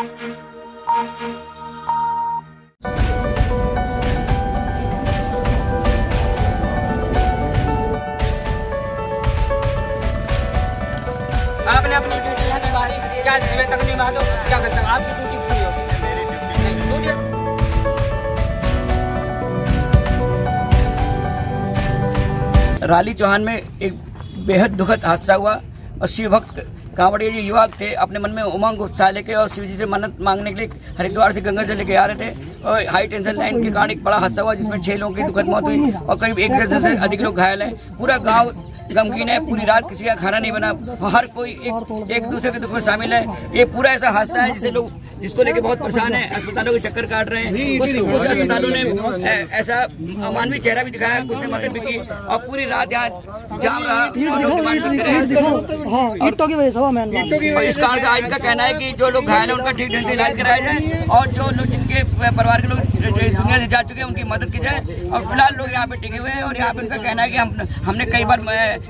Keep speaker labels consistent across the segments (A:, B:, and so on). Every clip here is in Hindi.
A: आपने अपनी ड्यूटी निभाई क्या तक क्या करता आपकी ड्यूटी पूरी होगी? नहीं, ड्यूटी
B: राली चौहान में एक बेहद दुखद हादसा हुआ और शिव भक्त कांवड़िया जी युवक थे, अपने मन में उमंग, उत्साह लेके और शिव जी से मन्नत मांगने के लिए हरिद्वार से गंगा जल लेके आ रहे थे। और हाई टेंशन लाइन के कारण एक बड़ा हादसा हुआ, जिसमें छह लोगों की दुखद मौत हुई और करीब एक दर्जन से अधिक लोग घायल हैं। पूरा गाँव गमगीन है पूरी रात किसी का खाना नहीं बना हर कोई एक, एक दूसरे के दुख में शामिल है। ये पूरा ऐसा हादसा है जिसे लोग जिसको लेके बहुत परेशान है अस्पतालों के चक्कर काट रहे हैं। कुछ कुछ अस्पतालों ने ऐसा अमानवीय चेहरा भी दिखाया कुछ ने मदद भी की। और पूरी रात यहाँ जाम रहा और
C: हाँ ईटों की वजह से हुआ मैन
B: और इस कारण का इनका कहना है कि जो लोग घायल है उनका ठीक ढंग से इलाज कराया जाए और जो लोग जिनके परिवार के लोग दुनिया से जा चुके हैं उनकी मदद की जाए। और फ़िलहाल लोग यहाँ पे टिके हुए हैं और यहाँ पे उनका कहना है कि हम हमने कई बार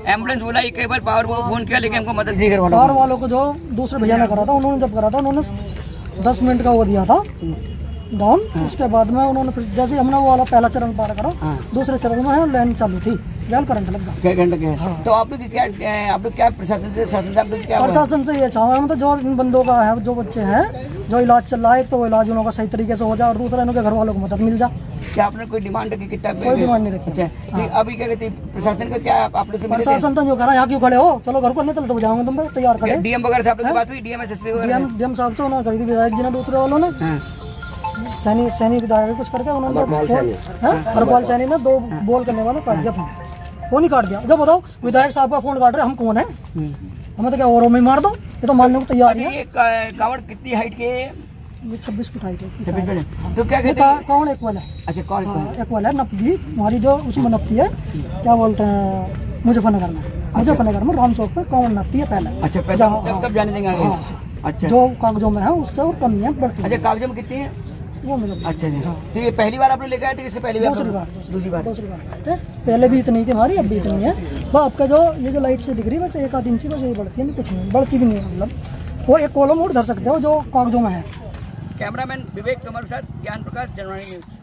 B: एंबुलेंस बोला कई बार पावर को फ़ोन किया लेकिन हमको मदद नहीं करवाना
C: कार वालों को जो दूसरे भैया ने करा था उन्होंने जब करा था उन्होंने दस मिनट का वो दिया था डाउन उसके बाद में उन्होंने फिर जैसे हमने वो वाला पहला चरण पार करा
B: हाँ।
C: दूसरे चरण में है लाइन चालू थी करंट लग गया।
B: के तो आप लोग क्या आप लोग क्या प्रशासन से शासन से आप लोग क्या
C: प्रशासन से ये चाहूँ हम तो जो इन बंदों का है जो बच्चे हैं जो इलाज चल रहा है तो वो इलाज उन लोगों का सही तरीके से हो जाए और दूसरा इनके घर वालों को मदद मिल जाए।
B: क्या आपने कोई डिमांड रखी कितना
C: कोई डिमांड नहीं रखी।
B: अच्छा ठीक अभी क्या कहते हैं प्रशासन का क्या आप आप लोग से
C: प्रशासन तो जो करा यहाँ क्यों खड़े हो? चलो घर को नहीं तो जाऊँगा तुम तैयार खड़े।
B: डीएम वगैरह से आप लोग बात हुई? डीएम एसएसपी वगैरह
C: डीएम डीएम साहब से उन्होंने करी थी विधायक जी ने दूसरे वालों ने।
B: हाँ।
C: सैनी सैनी विधायक कुछ करके उन्होंने। हरपाल सैनी। ने दो बोल करने वाले काट दिया फ़ोन। फ़ोन ही काट दिया। जब बताओ विधायक साहब का फ़ोन काट रहे हम कौन है? हमें तो क्या और में मार दो? ये तो मानने को तैयार है।
B: ये कावड़ कितनी हाइट के
C: ये? छब्बीस फुट हाइट है
B: छब्बीस
C: शायद।
B: तो क्या कहते हैं?
C: कौन एक वाला है?
B: अच्छा कौन
C: हाँ
B: कौन
C: एक वाला है नपदी। हमारी जो उसमें नपती है। क्या बोलते हैं? मुजफ्फरनगर में। मुजफ्फरनगर में राम चौक पर कौन नपती है पहले?
B: अच्छा पहले तब तब जाने देंगे आगे।
C: हाँ।
B: अच्छा।
C: जो कागजों में है उससे और कमी है बढ़ती
B: अच्छा कागजों में कितनी है?
C: वो मुझे
B: अच्छा जी। तो ये पहली बार आपने लेकर आए थे इसके पहली बार
C: दूसरी बार।
B: दूसरी बार?
C: दूसरी बार। आए थे पहले भी इतनी थी हमारी अब भी इतनी है। बस आपका जो ये जो लाइट से दिख रही है बस एक आध इंची बस ये बढ़ती है कुछ नहीं बढ़ती भी नहीं है मतलब। और एक कॉलम और धर सकते हो जो कागजों में है।
B: कैमरामैन विवेक तोमर के साथ ज्ञान प्रकाश जनवाणी न्यूज़।